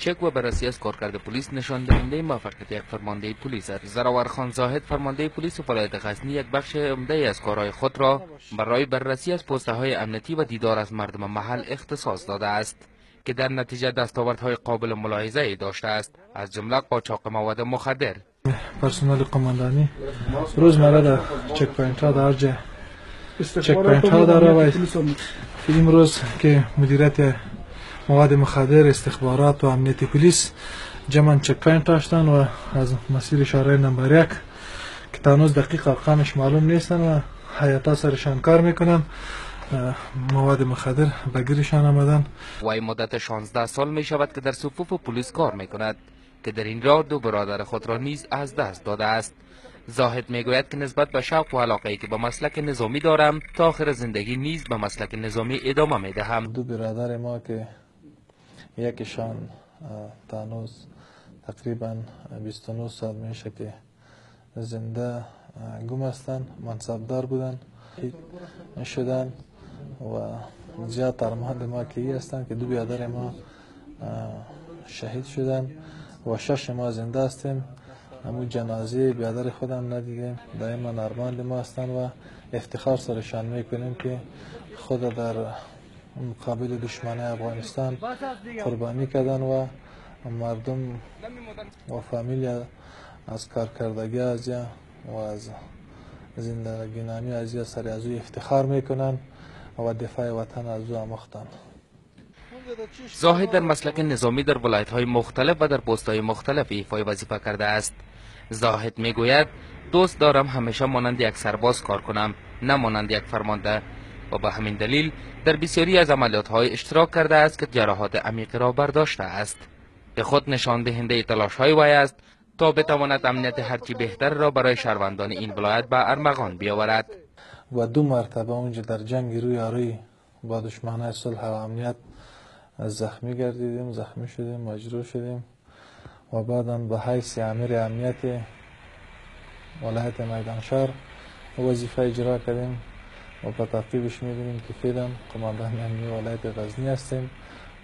چک و بررسی از کارکرد پلیس نشان دهنده موفقیت یک فرمانده پلیس است. زراور خان زاهد فرمانده پلیس ولایت غزنی یک بخش عمده از کارهای خود را برای بررسی از پستهای امنیتی و دیدار از مردم محل اختصاص داده است که در نتیجه دستاوردهای قابل ملاحظه ای داشته است. از جمله قاچاق مواد مخدر. پرسنل قماندانی روزمره در checkpoint ها در checkpoint ها داره و امروز که مدیریت مواد مخدر استخبارات و امنیتی پلیس جمعا چک پوینت داشتن و از مسیر اشاره نمبر یک. که تانوز دقیق ارقامش معلوم نیستن و حیاتا سرشان کار می‌کنن. مواد مخدر بگیرشان آمدن. وی مدت 16 سال می شود که در صفوف پلیس کار می کند که در این راه دو برادر خود را نیز از دست داده است. زاهد می‌گوید که نسبت به شوق و علاقه ای که به مسلک نظامی دارم تا آخر زندگی نیز به مسلک نظامی ادامه می دهم دو برادر ما که یکیشان تانوز تقریبا 29 سال میشه که زنده گم هستند منصبدار بودن شدن و زیاد ارمان ما که ای هستند که دو برادر ما شهید شدن و شش ما زنده هستیم. همون جنازه بیادر خودم ندیدیم. دائما ارمان ما هستن و افتخار سرشان می‌کنیم که خود در مقابل دشمن افغانستان قربانی کردن و مردم و فامیل از کارکردگی از و از زندگی نامی از سر از افتخار می‌کنن و دفاع وطن از او آموختن. زاهد در مسلک نظامی در ولایت های مختلف و در پست های مختلف ایفای وظیفه کرده است. زاهد می‌گوید دوست دارم همیشه مانند یک سرباز کار کنم نه مانند یک فرمانده. و به همین دلیل در بسیاری از عملیات های اشتراک کرده است که جراحات عمیق را برداشته است. که خود نشان دهنده تلاش های وی است تا بتواند امنیت هرچی بهتر را برای شهروندان این ولایت به ارمغان بیاورد. و دو مرتبه اونجا در جنگ روی آروی با دشمنان صلح و امنیت زخمی گردیدیم زخمی شدیم مجروح شدیم و بعدا به حیث امیر امنیت ولایت میدانشهر وظیفه اجرا کردیم. و به تعقیبش می‌بینیم که فعلا قماندان امنی ولایت غزنی هستیم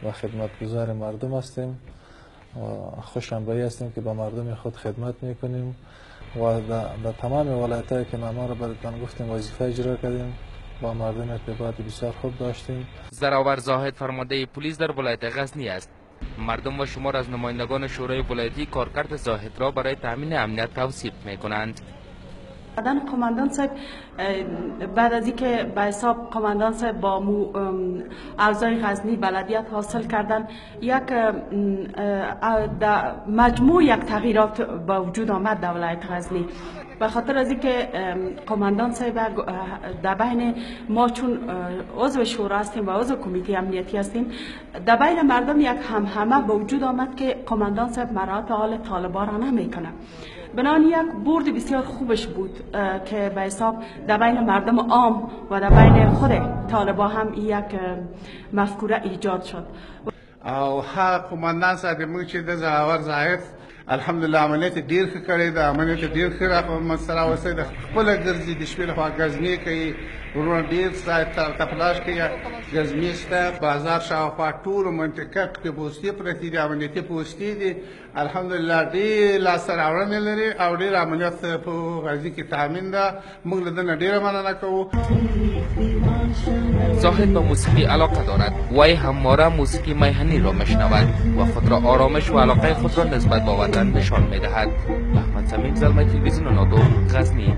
و خدمتگزار مردم هستیم. و خوشنبایی هستیم که با مردم خود خدمت می‌کنیم و در تمام ولایت که نامه را براتان گفتیم وظیفه اجرا کردیم با مردم ارتباط بسیار خوب داشتیم. زراور زاهد فرمانده پلیس در ولایت غزنی است. مردم و شمار از نمایندگان شورای ولایتی کارکرد زاهد را برای تامین امنیت توصیف می کنند بعدن قماندان صاحب بعد از اینکه به حساب قماندان صاحب با مو اعضای غزنی بلدیت حاصل کردن یک مجموع یک تغییرات با وجود آمد در ولایت غزنی. به خاطر از اینکه قماندان صاحب در بین ما چون عضو شورا هستیم و عضو کمیته امنیتی هستیم در بین مردم یک هم همه به وجود آمد که قماندان صاحب مراعات حال طالبان را نمی‌کنه بنان یک برد بسیار خوبش بود که به حساب در بین مردم عام و در بین خود طالبا هم یک مفکوره ایجاد شد. او ها قماندان صاحب موږ چې د زاور زاهد الحمدلله عملیات ډیر ښه کړی د عملیات ډیر ښه را مسره وسه د خپل ګرځي د شپې لخوا غزنی کوي ورونه ډیر ساعت تپلاش کوي غزنی شته بازار شاوخوا ټول منطقه کې پوستې پرتې دي عملیاتي پوستې دي الحمدلله ډیر لاسته راوړنې لري او ډیر عملیات په غزنی کې تامین ده موږ له دنه ډیره مننه کوو زاهد به موسیقی علاقه دارد وی همواره موسیقی میهنی را مشنود و خود را آرامش و علاقه خود را نسبت وطن نشان می‌دهد. احمد سمین زلمه تلویزیون نادو غزنی.